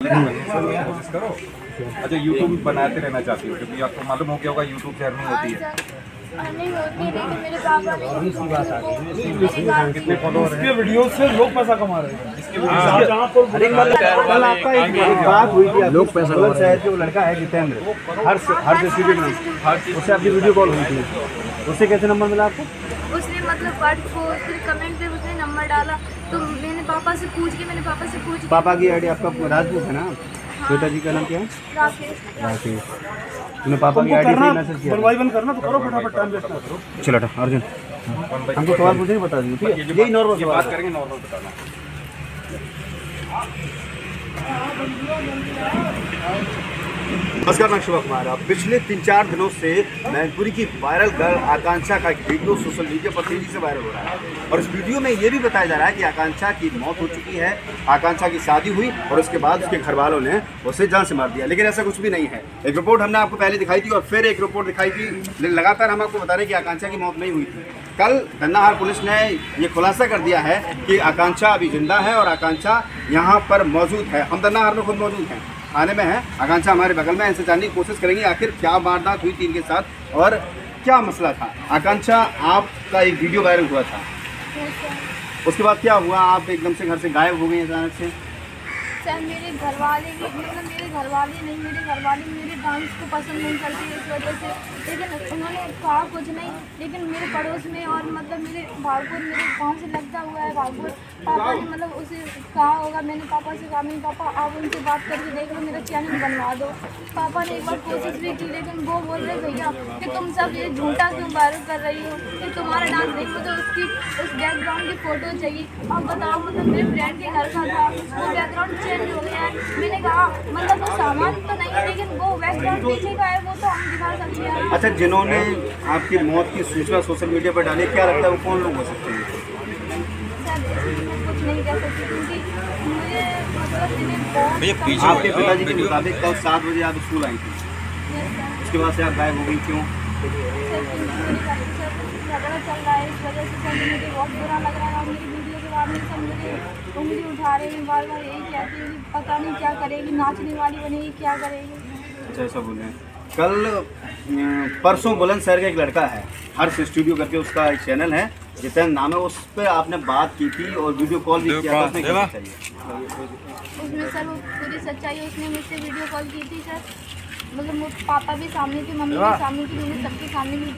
करो अच्छा यूट्यूब बनाते रहना चाहती हो क्योंकि आपको मालूम हो गया होगा यूट्यूब से अर्निंग होती है। हाँ, नहीं होती लेकिन मेरे पापा ने मेरी बात कितने फॉलोअर हैं। वीडियो से लोग पैसा कमा रहे हैं। हाँ। जहाँ पर कल आपका एक एक बात हुई थी लोग पैसा कमा शहर के वो लड़का है जितेंद्र हर हर डिस्ट्रिक्ट में उससे आपकी वीडियो कॉल हुई थी। उससे कैसे नंबर मिला आपको? उसने मतलब वर्ड को फिर कमेंट पे उसने नंबर डाला। तो मैंने पापा से पूछ के मैंने पापा से पूछ पापा की आईडी आपका राजपूत है ना? बेटा जी का नाम क्या है? राकेश। राकेश। तूने पापा की आईडी से मैसेज किया। बनवाई बंद करना तो करो फटाफट टाइम वेस्ट ना करो चलो हटो, अर्जुन। हमको सवाल पूछे बता दीजिए ठीक है? यही नॉर्मल बात करेंगे नॉर्मल बताना। नमस्कार, मैं शिवा कुमार। पिछले तीन चार दिनों से मैनपुरी की वायरल गर्ल आकांक्षा का एक वीडियो सोशल मीडिया पर तेज़ी से वायरल हो रहा है। और इस वीडियो में ये भी बताया जा रहा है कि आकांक्षा की मौत हो चुकी है, आकांक्षा की शादी हुई और उसके बाद उसके घर वालों ने उसे जान से मार दिया। लेकिन ऐसा कुछ भी नहीं है। एक रिपोर्ट हमने आपको पहले दिखाई थी और फिर एक रिपोर्ट दिखाई थी। लगातार हम आपको बता रहे कि आकांक्षा की मौत नहीं हुई थी। कल धन्नाहार पुलिस ने ये खुलासा कर दिया है कि आकांक्षा अभी ज़िंदा है और आकांक्षा यहाँ पर मौजूद है। हम धन्नाहार में खुद मौजूद हैं। आने में है। आकांक्षा हमारे बगल में इनसे जानने की कोशिश करेंगे आखिर क्या वारदात हुई थी इनके साथ और क्या मसला था। आकांक्षा, आपका एक वीडियो वायरल हुआ था। उसके बाद क्या हुआ? आप एकदम से घर से गायब हो गए अचानक से। सर मेरे घर वाले भी मतलब मेरे घर वाले नहीं, मेरे घर वाले मेरे डांस को पसंद नहीं करते इस वजह से। लेकिन उन्होंने कहा कुछ नहीं, लेकिन मेरे पड़ोस में और मतलब मेरे भागपुर मेरे गाँव से लगता हुआ है भागपुर पापा ने मतलब उसे कहा होगा, मैंने पापा से कहा, नहीं पापा, आप उनसे बात करके देख लो, मेरा चैनल बनवा दो। पापा ने एक बार कोशिश भी की, लेकिन वो बोल रहे, भैया, कि तुम सब ये झूठा क्यों वायरल कर रही हो? कि तुम्हारा डांस देखो तो उसकी, उस बैकग्राउंड की फ़ोटो चाहिए। अब बताओ मतलब मेरे फ्रेंड के घर का था वो बैकग्राउंड चेंज हो गया है मैंने कहा मतलब वो सामान तो नहीं है लेकिन वो बैकग्राउंड पीछे का है वो तो हम दिखा सकते हैं अच्छा जिन्होंने आपकी मौत की सूचना सोशल मीडिया पर डाली क्या लगता है वो कौन लोग हो सकते हैं? मतलब आपके पिताजी के मुताबिक कल सात बजे आप स्कूल आई थी। उसके बाद से आप गायब हो गई क्यों? झगड़ा चल रहा है इस वजह से सर मुझे बहुत बुरा लग रहा है और मेरी वीडियो के बाद में सब मुझे उंगली उठा रहे हैं बार बार यही कहती है पता नहीं क्या करेगी नाचने वाली बनेगी क्या करेगी? अच्छा ऐसा बोले रहे हैं। कल परसों बुलंद शहर का एक लड़का है हर्ष स्टूडियो करके उसका एक चैनल है जितेंद्र नाम है उस पर आपने बात की थी और वीडियो कॉल भी किया था क्या चाहिए उसमें सर वो पूरी सच्चाई उसने मुझसे वीडियो कॉल की थी सर। मतलब पापा भी सामने थे मम्मी भी सामने थी मैंने सबके सामने भी